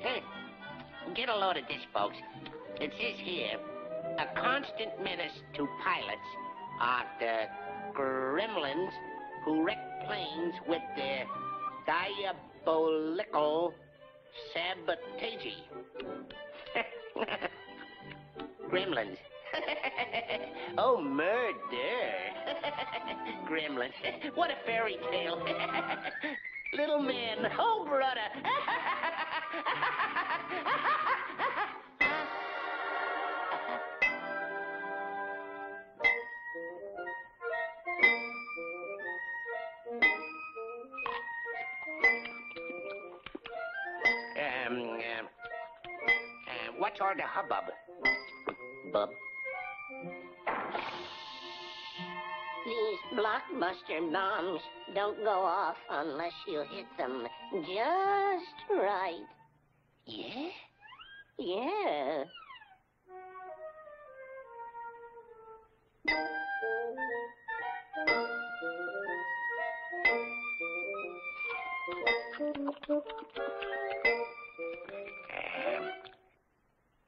hey, get a load of this, folks. It says here, a constant menace to pilots are the gremlins who wreck planes with their diabolical sabotage. gremlins. oh, murder. gremlins. what a fairy tale. Little man. Oh, brother. Um, um, uh, what's all the hubbub? Bub. These blockbuster bombs don't go off unless you hit them just right. Yeah? Yeah.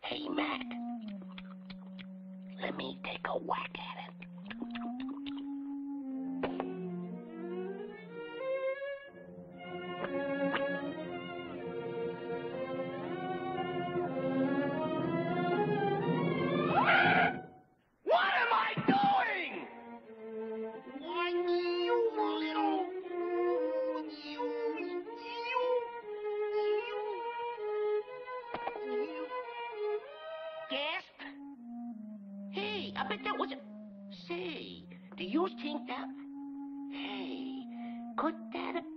Hey, Mac. Let me take a whack at it. Hey, I bet that was a... Say, do you think that... Hey, could that have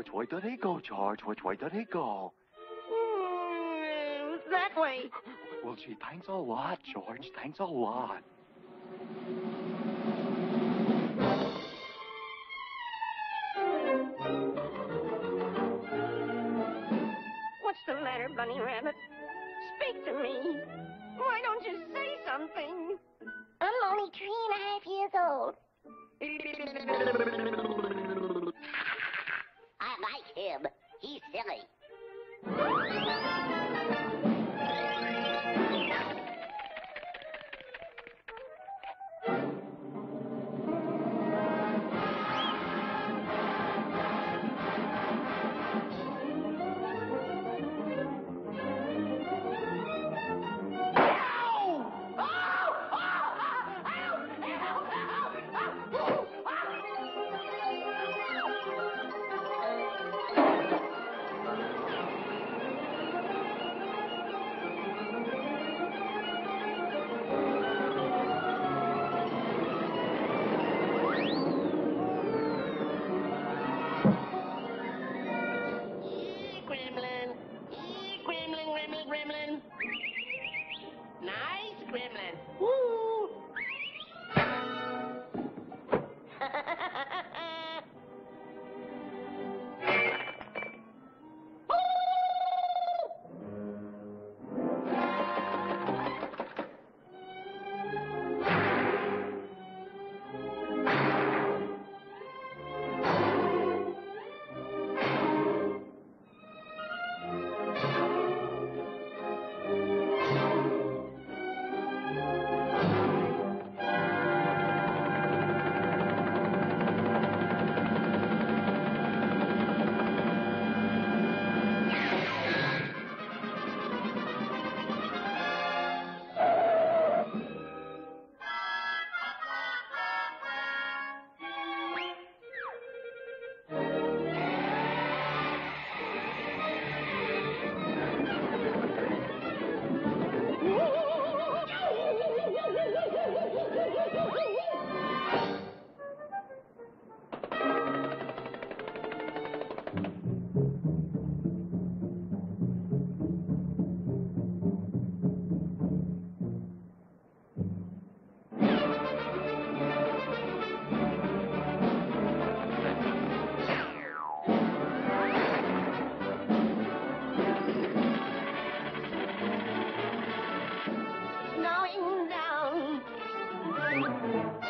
Which way did he go, George? Which way did he go? Mm, that way. Well, gee, thanks a lot, George. Thanks a lot. What's the matter, Bunny Rabbit? Speak to me. Why don't you say something? I'm only three and a half years old. Thank you.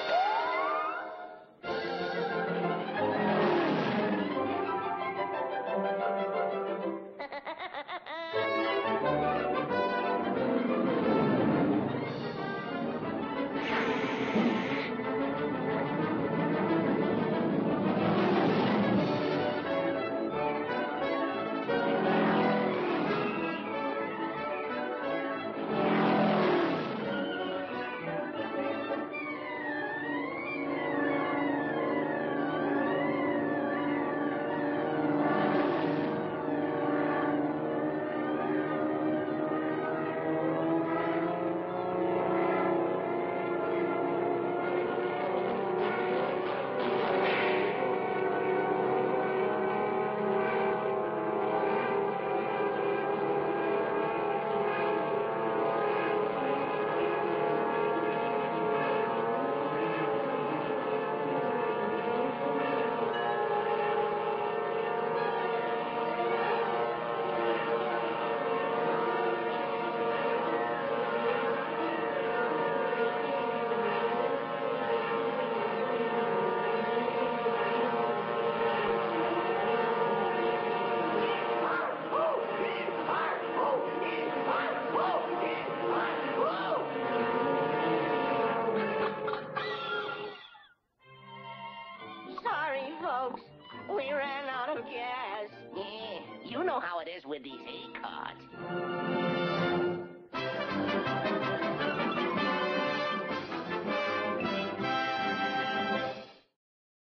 Folks. We ran out of gas. Yeah, you know how it is with these A cards.